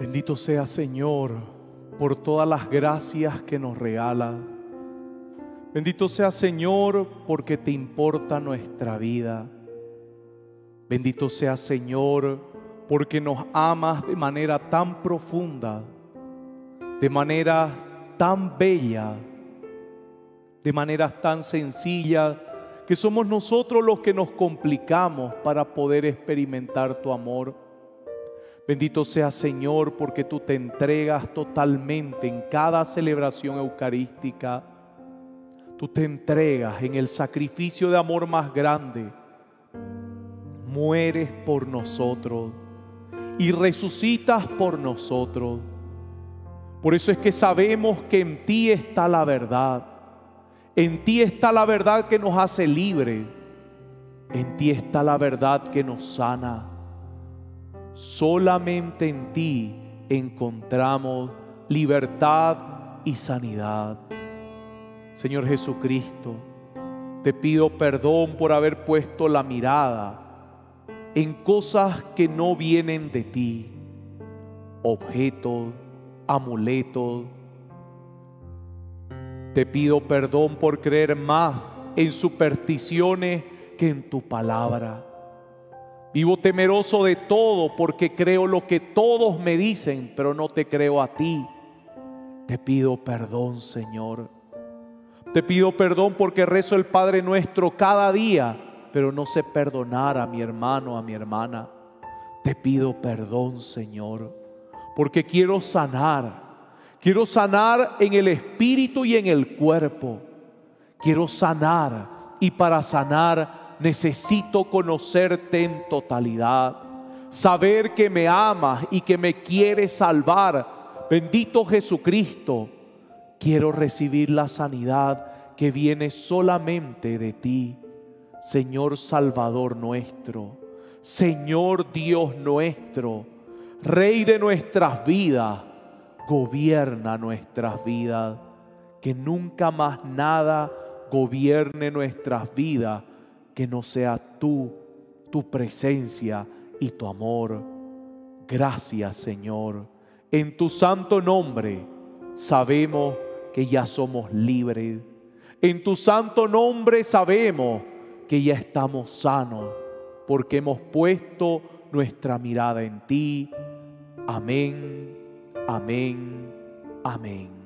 Bendito sea Señor por todas las gracias que nos regala. Bendito sea Señor porque te importa nuestra vida. Bendito sea Señor porque nos amas de manera tan profunda, de manera tan bella, de manera tan sencilla, que somos nosotros los que nos complicamos para poder experimentar tu amor. Bendito sea Señor porque tú te entregas totalmente en cada celebración eucarística. Tú te entregas en el sacrificio de amor más grande. Mueres por nosotros y resucitas por nosotros. Por eso es que sabemos que en ti está la verdad. En ti está la verdad que nos hace libre. En ti está la verdad que nos sana. Solamente en ti encontramos libertad y sanidad. Señor Jesucristo, te pido perdón por haber puesto la mirada en cosas que no vienen de ti, objetos, amuletos. Te pido perdón por creer más en supersticiones que en tu palabra. Vivo temeroso de todo porque creo lo que todos me dicen, pero no te creo a ti. Te pido perdón, Señor. Te pido perdón porque rezo el Padre nuestro cada día, pero no sé perdonar a mi hermano, a mi hermana. Te pido perdón, Señor, porque quiero sanar. Quiero sanar en el espíritu y en el cuerpo. Quiero sanar y para sanar necesito conocerte en totalidad. Saber que me amas y que me quieres salvar. Bendito Jesucristo quiero recibir la sanidad que viene solamente de ti, Señor Salvador nuestro, Señor Dios nuestro, Rey de nuestras vidas, gobierna nuestras vidas, que nunca más nada gobierne nuestras vidas que no sea tú, tu presencia y tu amor. Gracias Señor. En tu santo nombre sabemos que ya somos libres. En tu santo nombre sabemos que ya estamos sanos porque hemos puesto nuestra mirada en ti. Amén, amén, amén.